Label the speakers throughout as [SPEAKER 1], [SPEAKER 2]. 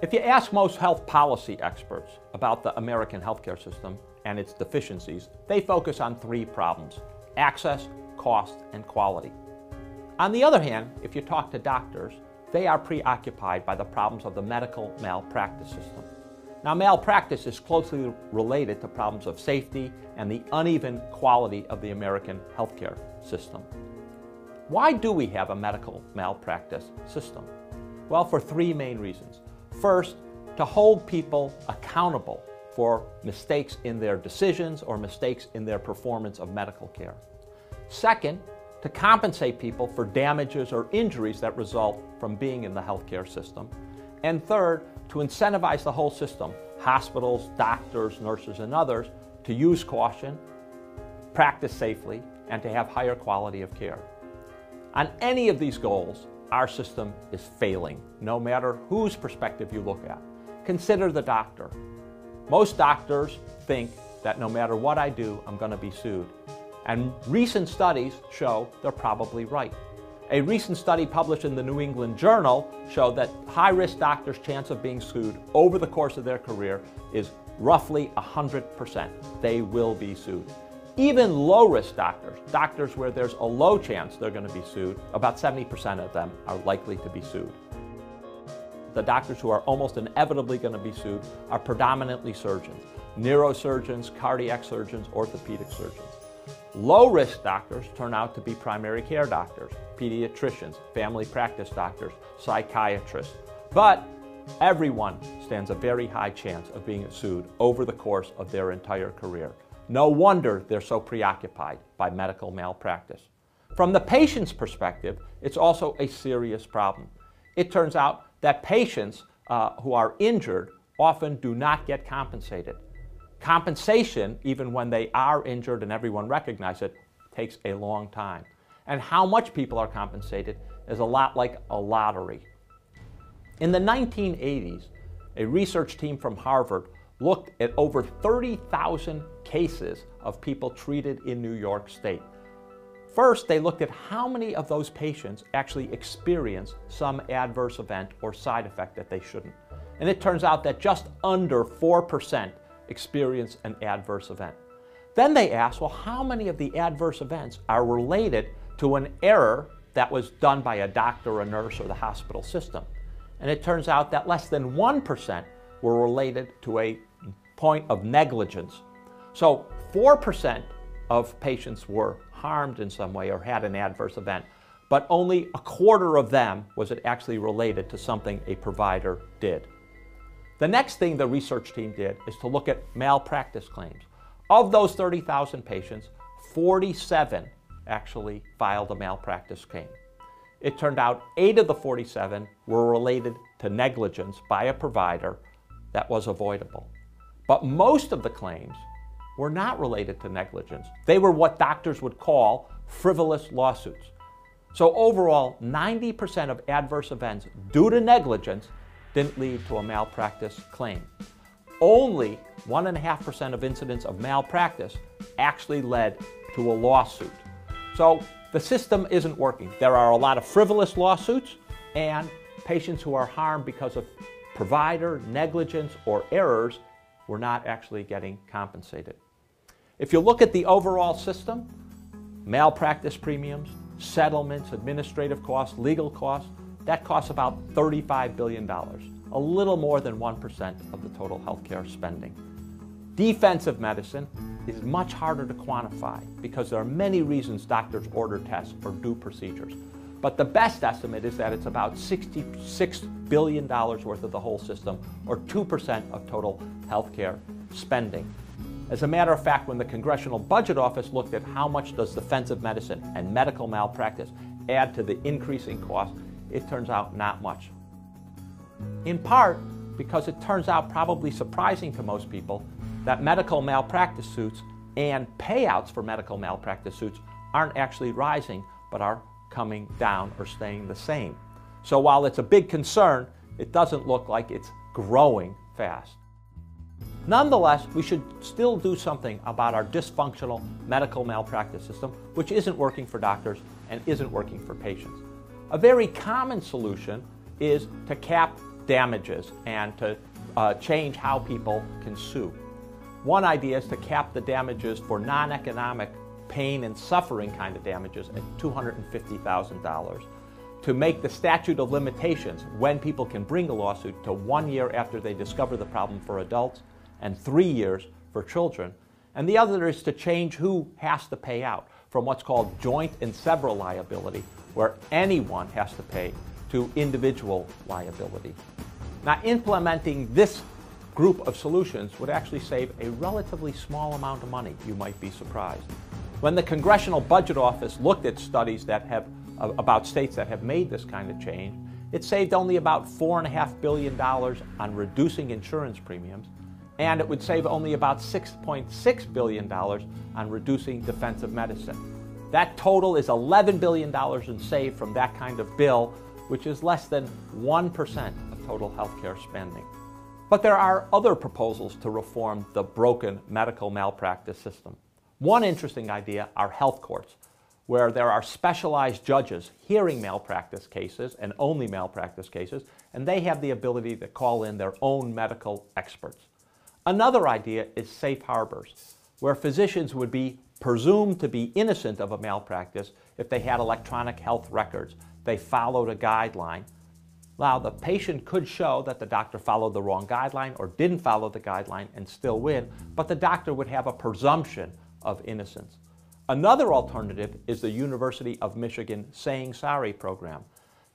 [SPEAKER 1] If you ask most health policy experts about the American healthcare system and its deficiencies, they focus on three problems access, cost, and quality. On the other hand, if you talk to doctors, they are preoccupied by the problems of the medical malpractice system. Now, malpractice is closely related to problems of safety and the uneven quality of the American healthcare system. Why do we have a medical malpractice system? Well, for three main reasons. First, to hold people accountable for mistakes in their decisions or mistakes in their performance of medical care. Second, to compensate people for damages or injuries that result from being in the healthcare system. And third, to incentivize the whole system, hospitals, doctors, nurses, and others, to use caution, practice safely, and to have higher quality of care. On any of these goals, our system is failing, no matter whose perspective you look at. Consider the doctor. Most doctors think that no matter what I do, I'm going to be sued. And recent studies show they're probably right. A recent study published in the New England Journal showed that high risk doctors' chance of being sued over the course of their career is roughly 100%. They will be sued. Even low risk doctors, doctors where there's a low chance they're going to be sued, about 70% of them are likely to be sued. The doctors who are almost inevitably going to be sued are predominantly surgeons, neurosurgeons, cardiac surgeons, orthopedic surgeons. Low risk doctors turn out to be primary care doctors, pediatricians, family practice doctors, psychiatrists. But everyone stands a very high chance of being sued over the course of their entire career. No wonder they're so preoccupied by medical malpractice. From the patient's perspective, it's also a serious problem. It turns out that patients uh, who are injured often do not get compensated. Compensation, even when they are injured and everyone recognizes it, takes a long time. And how much people are compensated is a lot like a lottery. In the 1980s, a research team from Harvard looked at over 30,000 cases of people treated in New York State. First, they looked at how many of those patients actually experience some adverse event or side effect that they shouldn't. And it turns out that just under 4% experience an adverse event. Then they asked, well, how many of the adverse events are related to an error that was done by a doctor, a nurse, or the hospital system? And it turns out that less than 1% were related to a point of negligence. So 4% of patients were harmed in some way or had an adverse event, but only a quarter of them was it actually related to something a provider did. The next thing the research team did is to look at malpractice claims. Of those 30,000 patients, 47 actually filed a malpractice claim. It turned out eight of the 47 were related to negligence by a provider that was avoidable. But most of the claims were not related to negligence. They were what doctors would call frivolous lawsuits. So overall, 90% of adverse events due to negligence didn't lead to a malpractice claim. Only 1.5% of incidents of malpractice actually led to a lawsuit. So the system isn't working. There are a lot of frivolous lawsuits and patients who are harmed because of provider negligence or errors were not actually getting compensated. If you look at the overall system, malpractice premiums, settlements, administrative costs, legal costs, that costs about $35 billion, a little more than 1% of the total healthcare spending. Defensive medicine is much harder to quantify because there are many reasons doctors order tests or do procedures. But the best estimate is that it's about $66 billion worth of the whole system, or 2% of total healthcare spending. As a matter of fact, when the Congressional Budget Office looked at how much does defensive medicine and medical malpractice add to the increasing cost, it turns out not much. In part because it turns out probably surprising to most people that medical malpractice suits and payouts for medical malpractice suits aren't actually rising but are coming down or staying the same. So while it's a big concern, it doesn't look like it's growing fast. Nonetheless, we should still do something about our dysfunctional medical malpractice system, which isn't working for doctors and isn't working for patients. A very common solution is to cap damages and to uh, change how people can sue. One idea is to cap the damages for non economic pain and suffering kind of damages at $250,000 to make the statute of limitations when people can bring a lawsuit to one year after they discover the problem for adults and three years for children. And the other is to change who has to pay out from what's called joint and several liability, where anyone has to pay, to individual liability. Now, implementing this group of solutions would actually save a relatively small amount of money. You might be surprised. When the Congressional Budget Office looked at studies that have uh, about states that have made this kind of change, it saved only about $4.5 billion on reducing insurance premiums, and it would save only about $6.6 billion on reducing defensive medicine. That total is $11 billion in save from that kind of bill, which is less than 1% of total healthcare spending. But there are other proposals to reform the broken medical malpractice system. One interesting idea are health courts, where there are specialized judges hearing malpractice cases and only malpractice cases, and they have the ability to call in their own medical experts. Another idea is safe harbors, where physicians would be presumed to be innocent of a malpractice if they had electronic health records, they followed a guideline. Now, the patient could show that the doctor followed the wrong guideline or didn't follow the guideline and still win, but the doctor would have a presumption of innocence. Another alternative is the University of Michigan Saying Sorry program.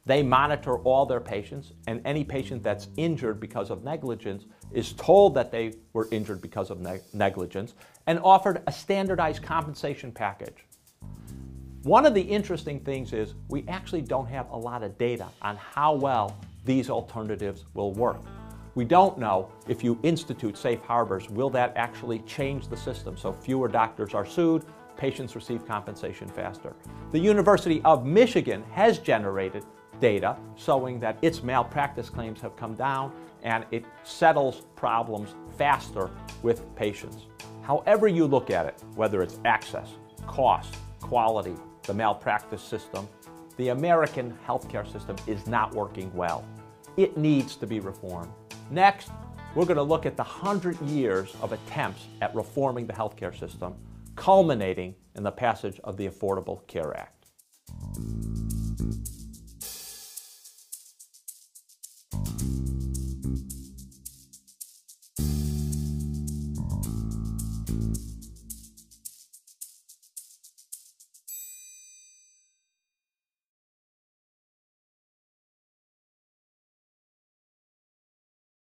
[SPEAKER 1] They monitor all their patients, and any patient that's injured because of negligence is told that they were injured because of ne- negligence and offered a standardized compensation package. One of the interesting things is we actually don't have a lot of data on how well these alternatives will work. We don't know if you institute safe harbors, will that actually change the system so fewer doctors are sued, patients receive compensation faster. The University of Michigan has generated data showing that its malpractice claims have come down and it settles problems faster with patients. However, you look at it, whether it's access, cost, quality, the malpractice system, the American healthcare system is not working well. It needs to be reformed. Next, we're going to look at the 100 years of attempts at reforming the healthcare system, culminating in the passage of the Affordable Care Act.